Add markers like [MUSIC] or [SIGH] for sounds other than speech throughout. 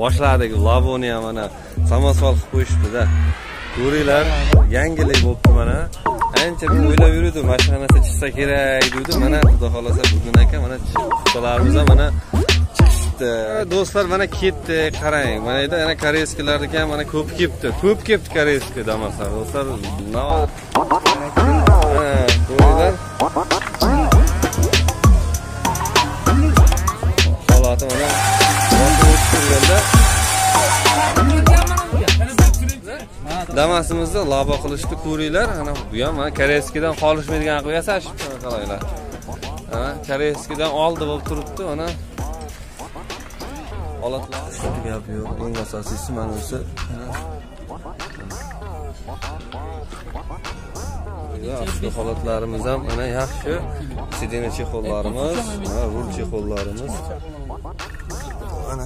boshladik laboni ham mana samosval qilib qo'yishibdida ko'ringlar yangilik bo'libdi mana. Ancha men o'ylab yuruvdim mana shunaqa narsa chiqsa kerak degdim mana xudo xohlasa bugun aka mana ustalarimiz ham mana chiqishibdi. Do'stlar mana ketdi qarang. Mana yerda yana koreyskiylarniki ham mana ko'p kelibdi ko'p kelibdi koreyskiy damaslar do'stlar ko'ringlar. Holati mana damasimizni labo qilishni ko'ringlar ana bu ham mana koreyskiydan qolishmaydigan qilib yasashibdi qaranglar koreyskiydan oldi bo'lib turibdi mana holatlar gap yo'q eng asosiysi mana o'zi yaxshi holatlarimiz ham mana yaxshi. Sidina chexollarimiz rul chexollarimiz mana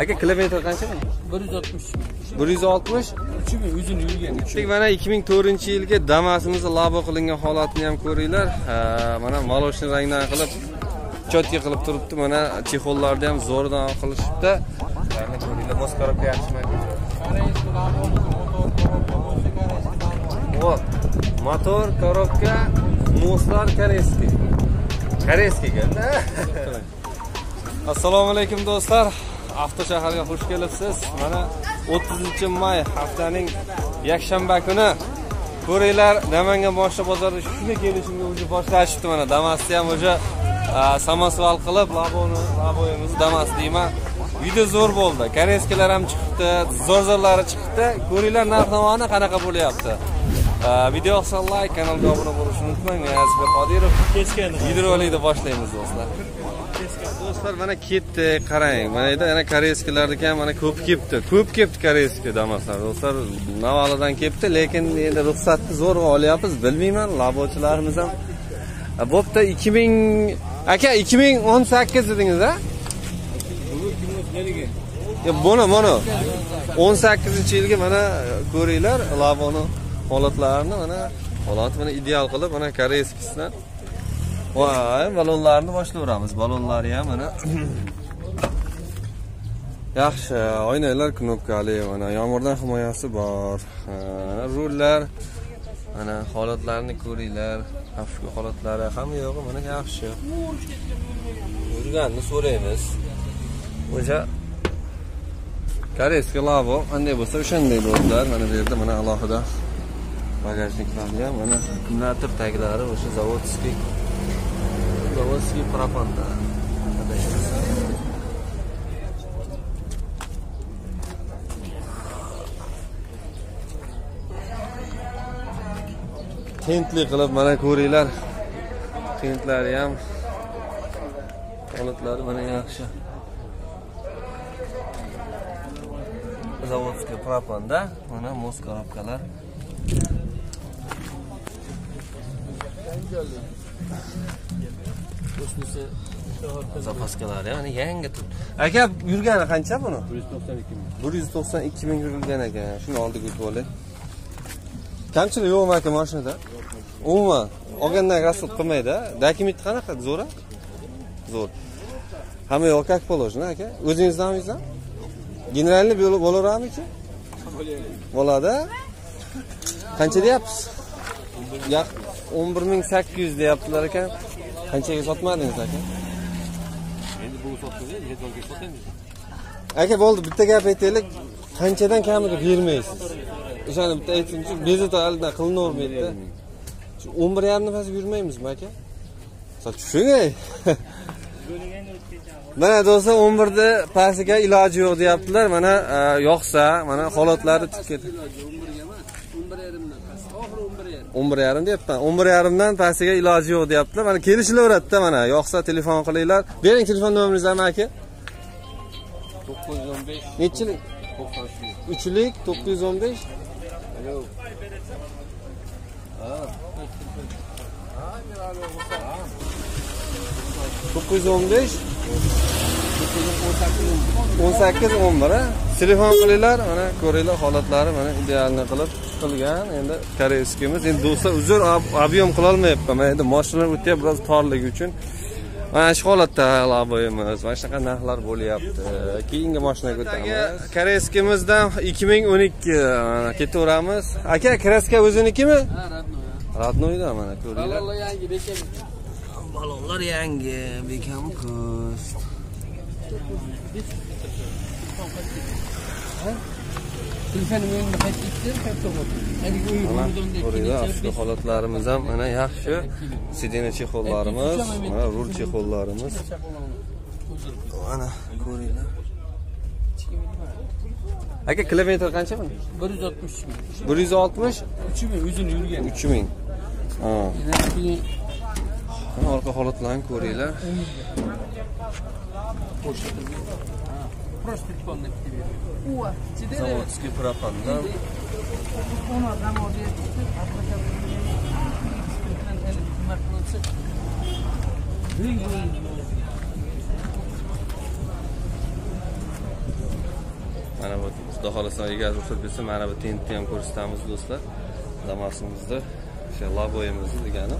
aka kilometr qancha? bir yuz oltmish. Bir yuz oltmish? Uch ming o'zini yurgan mana ikki ming to'rtinchi yilgi damasimizni labo qilingan holatini ham ko'ringlar. Mana молочный rangdan qilib четкий qilib turibdi. Mana chexollarni ham zo'rdan qilishibdi. Ko'ringlar mos korobka yaxshimi? Вот motor korobka moslar koreyskiy koreyskiy [LAUGHS] assalomu alaykum do'stlar. Avto shaharga xush kelibsiz. Mana 30 may haftaning yakshanba kuni. Ko'ringlar namangan boshqa bozorda shuni kelishimga уже boshlashibdi mana. Damasni ham уже samosval qilib laboni laboyimiz damas deyman. Juda zo'r bo'ldi. Koreyskiylar ham chiqibdi zo'r zo'rlari chiqibdi. Ko'ringlar narx navoni qanaqa bo'lyapti? Video yoqsa layk kanalga obuna bo'lishni unutmang men azizbek qodirov videorolikni boshlaymiz do'stlar do'stlar mana ketdi qarang. Mana yerda yana koreyskiylarniki ham mana ko'p kelibdi ko'p kelibdi koreyskiy damaslar. Do'stlar navalidan kelibdi lekin endi ruxsatni zo'rg'a olyapmiz bilmayman. Labochilarimiz ham bo'pti ikki ming aka ikki ming o'n sakkiz dedingiz a? Buni buni o'n sakkizinchi yilgi mana ko'ringlar laboni holatlarini mana holat mana ideal qilib mana koreyskisidan voy balonlarni boshlayveramiz balonlari ham mana [CLEARS THROAT] yaxshi oynalar knopkali mana yomg'irdan himoyasi bor. Rullar mana holatlarini ko'ringlar. Afshka holatlari hamma yo'g'i mana yaxshi. Yurganini so'raymiz. O'sha koreyskiy lavo qanday bo'lsa o'shanday bo'ldilar. Mana bu yerda mana alohida bagajniklari ham mana akkumulyator taglari o'sha zavodskiy. Zavodskiy propanda tentli qilib mana ko'ringlar. Tentlari ham holatlari mana yaxshi. Zavodskiy propanda mana mos korobkalar zapaskalari yani yangi aka yurgani qancha buni? Bir yuz to'qson ikki ming. Bir yuz to'qson ikki ming yurilgan ekan shuni oldiga o'tib olay kamchilik yo'qmi aka mashinada? Umuman olgandan расход qilmaydi dokument qanaqa? Zo'r zo'r. Hamma yo'q как положено aka? O'zingizdanmizmi generalniy bo'laveradimikin bo'ladi. Qancha deyapsiz o'n bir ming sakkiz yuz deyaptilar ekan. Qanchaga sotmadingiz aka? Endi bu sotdingiz aka bo'ldi bitta gap aytaylik. Qanchadan kamiga bermaysiz o'shani bitta aytsinchi bezovta halidan qilinavermaydida o'n bir yarimdan past yurmaymizmi aka? Tushung [LAUGHS] mana do'stlar o'n birni pastiga iloji yo'q deyaptilar. Mana yoqsa mana holatlari tik ketdi o'n bir yarim deyapman o'n bir yarimdan pastiga iloji yo'q deyaptilar mana kelishilaveradida mana yoqsa telefon qilinglar. Bering telefon nomeringizni aka. To'qqiz yuz o'n besh. Nechilik uchlik to'qqiz yuz o'n besh. To'qqiz yuz o'n besh. O'n sakkiz. o'n bir telefon qilinglar mana ko'ringlar holatlari mana idealni qilib qilgan. Endi koreyskiymiz endi do'stlar uzr объем qilolmayapman. Mana endi mashinalar o'tyapti biroz torligi uchun. Mana shu holatda laboyimiz mana shunaqa narxlar bo'lyapti. Keyingi mashinaga o'tamiz. Koreyskimizdan ikki ming o'n ikki. Ketaveramiz. Aka kraska o'zinikimi? Ha, родной. роднойda mana ko'ringlar Balonlar yangi bekam. balonlar yangi bekam kuz Ko'ringlar ushbu holatlarimiz ham mana yaxshi. Sidina chexollarimiz mana rul chexollarimiz mana ko'ringlar. Aka kilometr qancha buni 160 ming. bir yuz oltmish? 3 ming o'zini yurgan. uch ming Yana keyin mana orqa holatlarni ko'ringlar просто telefonda keladi. zavodskiy propandan mana bu xudo xohlasa agar ruxsat bersa mana bu tentni ham ko'rsatamiz do'stlar. Damasimizni o'sha laboyimizni degani.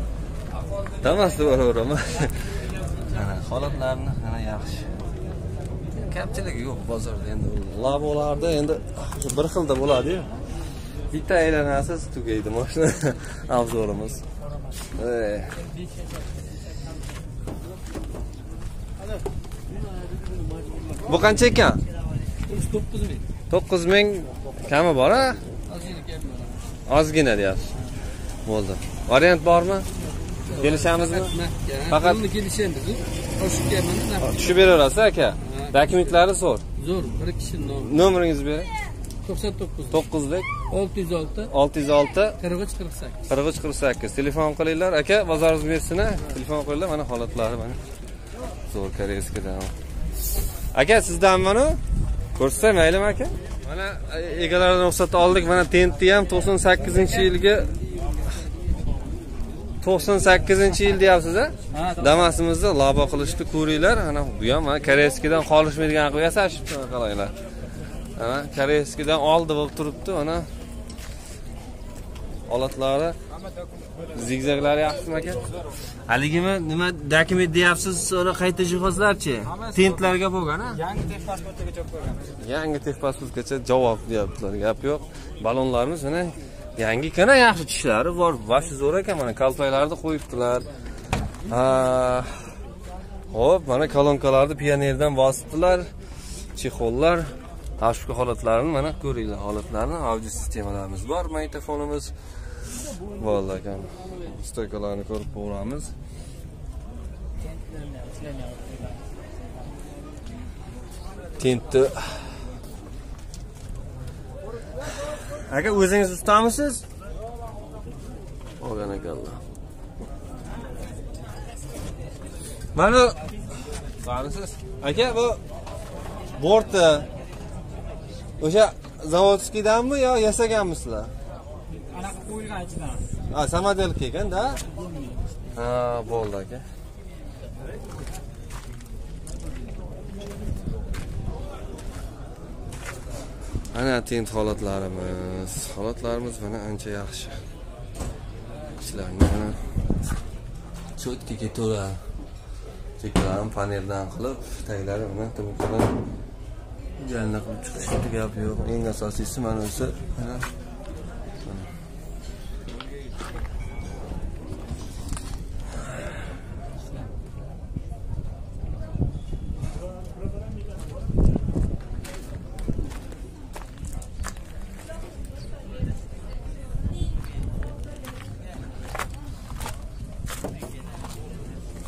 Damasni boraveraman [LAUGHS] mana holatlarni mana yaxshi kamchiligi yo'q bozorda endi. Labolarda endi bir xilda bo'ladiyu. Bitta aylanasiz tugaydi mashina obzorimiz [LAUGHS] Ey. bu qancha ekan? 9 ming. to'qqiz ming kami bor a Ozgina deyapsiz. Bo'ldi. Variant bormi? Kelishamizmi? Faqat kelmanda tushib beraverasiz aka dokumentlari zo'r zo'r bir kishi nomi nomeringizni bering 99 to'qqizlik. 606 olti. Yuz olti. 43 48. qirq uch qirq sakkiz. Telefon qilinglar. Aka bozoringiz bersin telefon qilinglar. Mana holatlari mana. Zo'r koreyskidan aka sizdan mana ko'rsatay maylimi aka mana egalaridan ruxsat oldik. Mana tentni ham to'qson sakkizinchi yilgi to'qson sakkizinchi yil deyapsiz a damasimizni labo qilishni ko'ringlar. Ana bu ham mana koreyskidan qolishmaydigan qilib yasashibdi qaranglar. Ana koreyskidan oldi bo'lib turibdi mana holatlari zigzaglari yaxshimi aka haligimi nima dokument deyapsiz uni qayta jihozlarchi? Tentlarga bo'lgan a yangi texpasportgacha ko'rgan yangi texpasportgacha javob deyaptilar gap yo'q. Balonlarimiz mana yangi kana yaxshi tishlari bor. Вообще zo'r ekan mana kalpaklarni qo'yibdilar. Ho'p mana kolonkalarni pionerdan bosibdilar. Chexollar tashqi holatlarini mana ko'ringlar holatlarni audio sistemalarimiz bor magnitofonimiz bo'ldi aka stoykalarni ko'rib ko'ramiz tentni aka o'zingiz ustamisiz? Olgan ekanlar mana qarisiz aka bu borti o'sha zavodskiydanmi yo yasaganmisizlar? Anaqa qo'yilgan ichidan. Ha samodelka ekanda? Ha bo'ldi aka mana tent holatlarimiz. Holatlarimiz mana ancha yaxshi. Ishlarni mana cho'tka ketaveradi cheklarini paneldan qilib taglari mana tumkadan jalla qilib chiqishni gap yo'q. Eng asosiysi mana o'zi mana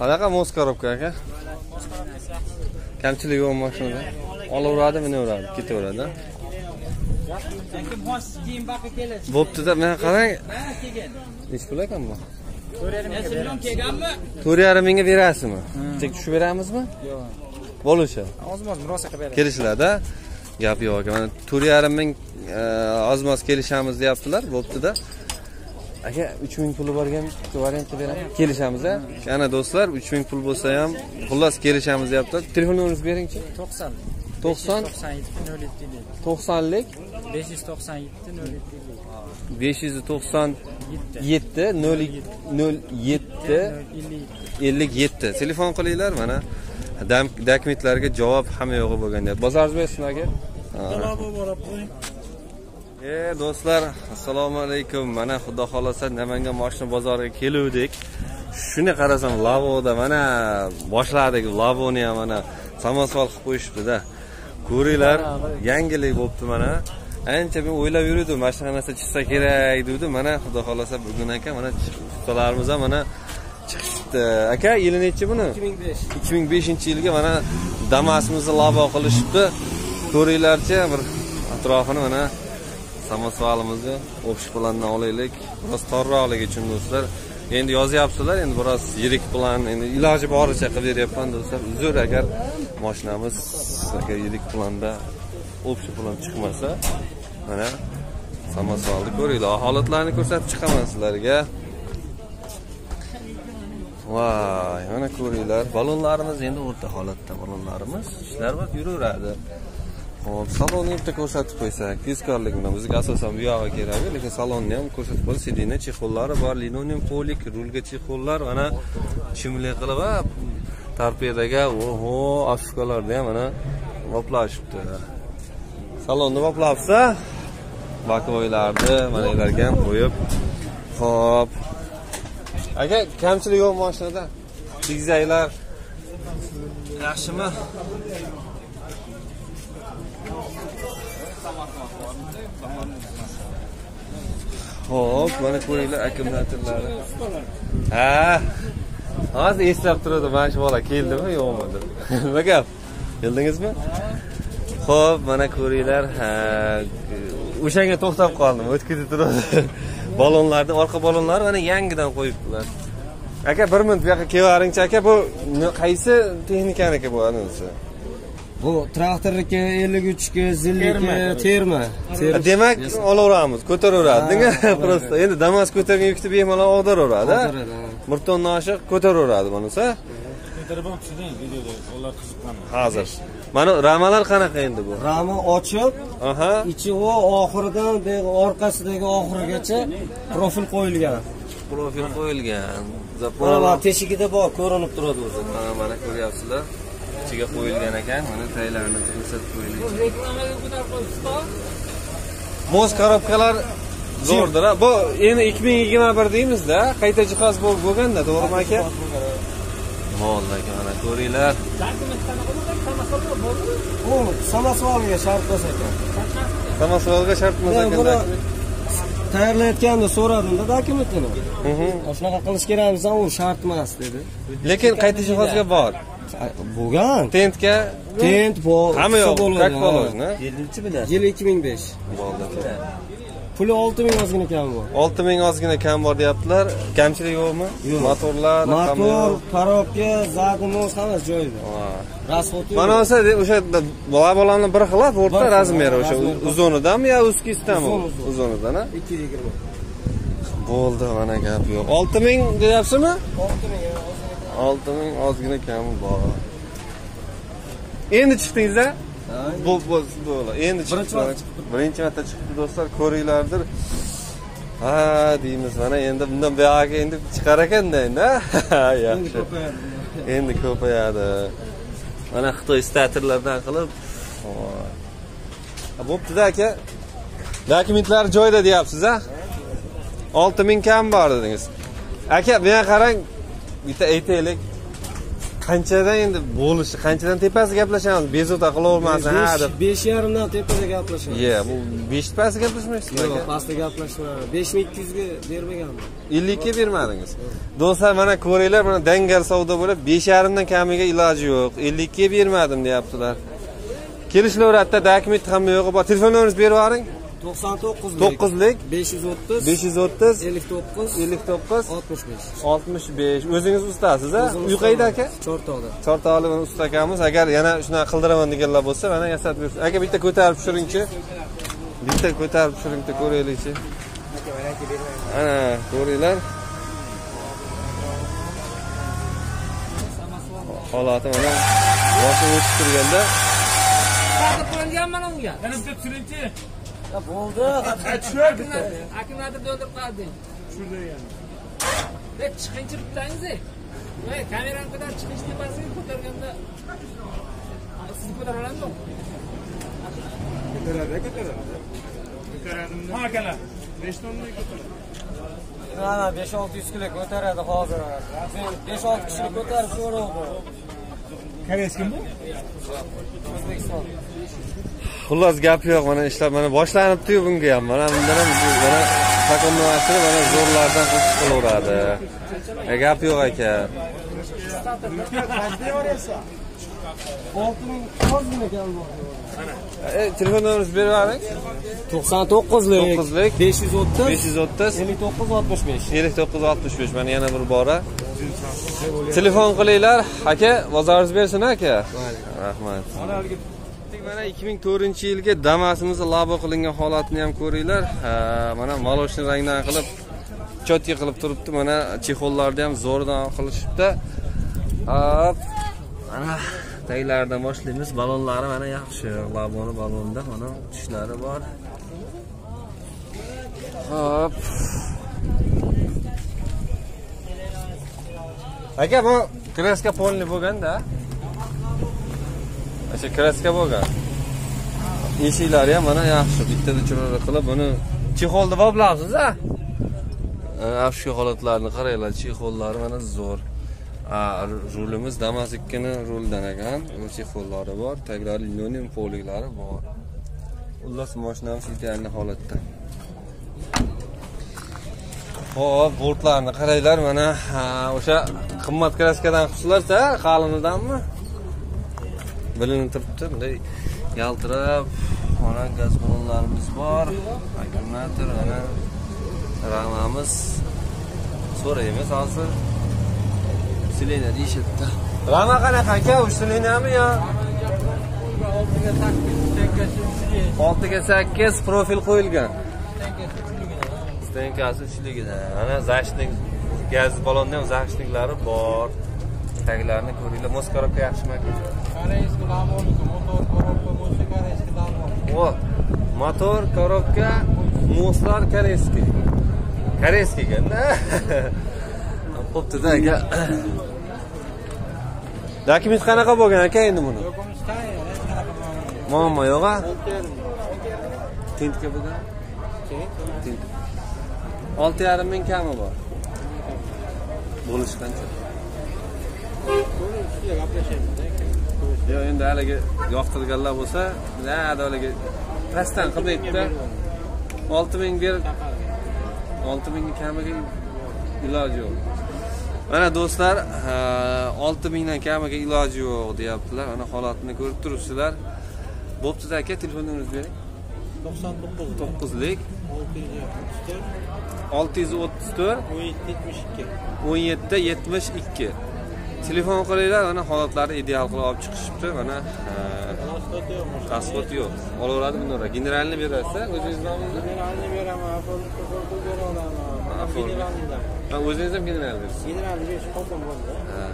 qanaqa mos korobka aka? Kamchilik yo'q mashinada olaveradi minaveradi ketaveradi bo'ptida mana qarang. Nechi pul ekan bu? Yasinjon kelganmi to'rt yarim mingga berasizmi? Tek tushib beramizmi? Yo'q bo'lishi ozmoz murosa qilib beradi kelishiladi gap yo'q aka. Mana to'rt yarim ming e, ozmoz kelishamiz deyaptilar bo'ptida. Aka uch ming puli borgan variantda beraman kelishamiz a ana do'stlar uch ming pul bo'lsa ham xullas kelishamiz deyaptilar telefon nomeringizni beringchi. To'qson. To'qson? 597 to'qsonlik? 597 besh yuz to'qson 07 yetti nol nol yetti. 57 ellik. yetti. Telefon qilinglar mana. Dokumentlarga javob hamma yo'g'i bo'lgan deyapti. Bozoringiz bersin aka e do'stlar assalomu alaykum. Mana xudo xohlasa namangan moshina bozoriga keluvdik. Shuni qarasam lavoda mana boshladik. Lavoni ham mana samosval qilib qo'yishibdida. Ko'ringlar yangilik bo'libdi mana. Ancha men o'ylab yuruvdim mana shunaqa narsa chiqsa kerak degdim mana xudo xohlasa bugun aka mana ustalarimiz ham mana chiqishibdi. Aka yili nechi buni? 2005 2005 yilga mana damasimizni labo qilishibdi. Ko'ringlarchi bir atrofini mana samosvalimizni общий plandan olaylik. Biroz torroqligi uchun do'stlar. Endi yozyapsizlar endi biroz yirik plan endi iloji boricha qilib beryapman do'stlar. Uzr agar moshinamiz agar yirik planda общий plan chiqmasa mana samosvalni ko'ringlar. Holatlarni ko'rsatib chiqaman sizlarga. Voy mana ko'ringlar. Ballonlarimiz endi o'rta holatda ballonlarimiz ishlar yuraveradi. Hop salonni bitta ko'rsatib qo'ysak tezkorlik bilan bizga asosan bu yog'i kerak lekin salonni ham ko'rsatib qo'ysak sidina chexollari bor linonium polik rulga chexollar mana chimli qilib va torpedaga oho afishkalarda ham mana voplashibdi salonni voplabsa bakoylarni mana ularga ham qo'yib hop aka kamchilik yo'q mashinada tegizaklar yaxshimi Xo'p, mana ko'ringlar akkumulyatorlari. Ha. Hozir eslab turadi, mana shu bola keldimi, yo'qmi deb. [LAUGHS] Nima gap? Keldingizmi? Xo'p, mana ko'ringlar. O'shanga to'xtab qoldim, o'tkazib turadi. [LAUGHS] Balonlarni, orqa balonlar mana yangidan qo'yibdilar. Aka, bir minut bu yoqqa kelvaringchi aka, bu qaysi texnikaniki bu anisi? Bu traktorniki 53 ga zilniki terma Ha, Demak, olaveramiz, ko'taraveradi. Просто endi Damas ko'targan yukni bemalol og'diraveradi. ha? Og'diradi, ha. Bir tonna oshiq ko'taraveradi bunisi. Hozir. Mana ramalar qanaqa endi bu? rama ochiq Aha. ichi va oxiridan orqasidagi oxirigacha profil qo'yilgan Profil qo'yilgan. mana teshigida bor ko'rinib turadi o'zi Mana mana ko'ryapsizlar. Ichiga qo'yilgan ekan. Mana taylarni ko'rsatib qo'yaylik. Moz korobkalar zo'rdir. ha. Bu endi 2021 deymizda, qayta jihoz bo'lganda, to'g'rimi aka? Molda aka mana ko'ringlar. bu samosvalga shart bo'lsa ekan Samosvalga shart men ekan. Tayyorlayotganda so'radimda dokumentini shunaqa qilish kerakmisan u shart emas dedi. Lekin qayta jihozga bor. bo'lgan. Tentga tent bor hamma yo'q, как положено. yil 2005 Bo'ldi. Puli 6000 ozgina kam bor 6000 ozgina kam bor deyaptilar. Kamchilik yo'qmi? Yo'q. Motorlar, motor korobka zadimoz hammasi joyida расход. Mana o'sha o'sha bola-bolani bir xil o'rta razmeri o'sha uzunidanmi yo ustkisidami? Uzun, uzun. Uzunidan, ha? 220 Bo'ldi, mana gap yo'q. 6000 deyapsizmi? 6000 ya, 6000 ozgina kami bor. Endi chiqdingiz-a? Bu bu bo'la. Endi chiqdi. Birinchi marta chiqdi do'stlar, ko'ringlardir. Ha, deymiz mana endi bundan buyog'iga endi chiqar ekanda [LAUGHS] endi. Yaxshi. Endi ko'payadi. Mana Xitoy statorlardan qilib. Bo'pti-da aka. Dokumentlar joyida deyapsiz a? 6000 kam bor dedingiz. Aka, bu qarang. Bitta aytaylik. Qanchadan endi bo'lishi, qanchadan tepasi gaplashamiz. Bezovta qilavermasin, ha deb. 5 yarimdan tepada gaplashamiz Ye, bu 5 pasi gaplashmaysizmi yo'q pastda gaplashmadi 5200 ga bermaganman 50 ga bermadingiz. Do'stlar mana ko'ringlar, mana dangal savdo bo'lib 5.5 dan kamiga iloji yo'q. 50 ga bermadim deyaptilar. Kelishlaveradida dokument hamma yo'g'i bor. Telefon nomeringizni berib yuboring. 99 9lik 530 530 59 59 65 65. O'zingiz ustasiz a? Uy qayda aka? Chortoqda. Chortoqli mana usta akamiz. Agar yana shunaqa qildiraman deganlar bo'lsa, mana yasatib bersin. Aka bitta ko'tarib tushiringchi. Bitta ko'tarib tushiring, bitta ko'raylikchi. Ana, ko'ringlar. Holati mana boshini o'tib turganda Qadr qilinganman unga. Yana bitta tushiringchi. Ya bo'ldi. Akkumulyatorni o'ldirib qolding. Deb chiqinchi bittangiz. Voy, kamerani ko'tarib chiqish tepasiga ko'targanda sizni ko'tara oladimi? Ha akalar. 5 tonni ko'taradi. Mana 5-600 kilo ko'taradi hozir. Sen 5-6 kishini ko'tarib so'rovdi. Koreyskiy bu? O'zbekiston. xullas gap yo'q mana ishlar mana boshlanibdi-yu bunga ham mana bundan ham mana takomillashtirib mana zo'rlardan qo'shib qilaveradi E, gap yo'q aka Olti ming ozgina ekan bu. e, telefon nomeringizni berib yuboring 99lik 9lik 530 besh yuz o'ttiz. 59 65. ellik to'qqiz oltmish besh. Mana yana bir bora. Telefon qilinglar. Aka bozoringiz bersin aka. Rahmat. Mana 2004 yilgi damasimiz labo qilingan holatini ham ko'ringlar. Mana молочный rangdan qilib четкий qilib turibdi. Mana chexollarni ham zo'rdan qilishibdi. Hop. Mana taglaridan boshlaymiz. Ballonlari mana yaxshi. Laboni ballonda mana tishlari bor. Hop aka bu kraska polni bo'lganda o'sha kraska bo'lgan. Eshiklari ham mana yaxshi. Bittada chiroyli qilib buni chexolni boplabsiz a ana shu holatlarini qaranglar chexollari mana zo'r. A, rulimiz damasikini ruldan ekan bu chexollari bor taglari linoleum poliklari bor xullas mashinamiz ideal holatda Xo'p, bortlarni qaranglar mana o'sha qimmat kraskadan qilibsizlar-da, qalinidanmi? Bilinib turibdi, bunday yaltirab, mana gaz ballonlarimiz bor, akkumulyator, mana ramamiz. So'raymiz hozir. Silena deyishibdi. Rama qanaqa aka? Ushtilinami yo? 6 ga 8 profil qo'yilgan. stenkasi uchligidan ana zashnik gaz ballonni ham zashniklari bor taglarini ko'ringlar mos korobka yaxshimi aka Koreyskiy lambo'niki, motor, korobka bo'lsa koreyskiy lambo. o motor korobka moslar koreyskiy koreyskiy ekanda [LAUGHS] bo'ptida aka dokument qanaqa bo'lgan aka endi buni? Muammo yo'q a tintka bo'lgan. Olti yarim ming kami bor. Bo'lishi qancha yo'q endi haligi yoqtirganlar bo'lsa nada haligi pastdan qilib qilmaydida olti ming ber olti mingni kamiga iloji yo'q. Mana do'stlar olti mingdan kamiga iloji yo'q deyaptilar. Mana holatini ko'rib turibsizlar. Bo'ptida aka telefon nomeringizni bering 99 to'qqizlik. 674 olti yuz o'ttiz to'rt. 1772. o'n yetti yetmish ikki. Telefon qilinglar mana holatlari ideal qilib olib chiqishibdi. Mana Transport yo'q. olaveradi bundan generalni berasiz o'zingiz nomingizni Generalni beraman, afolni Ha, o'zingiz ham general berasiz Generalni berish qolgan bo'ldi. Ha,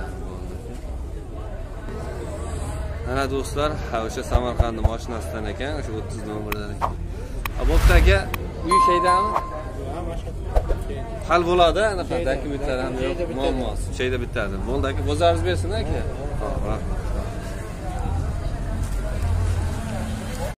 mana do'stlar ha o'sha samarqandni mashinasidan ekan o'sha o'ttiz nomerdan ekan bo'pti aka uy shaydami hal bo'ladi anaqa dokumentlar ham yo'q muammosi. Shayda bitadi bo'ldi aka bozoringiz bersin aka. Ho'p, rahmat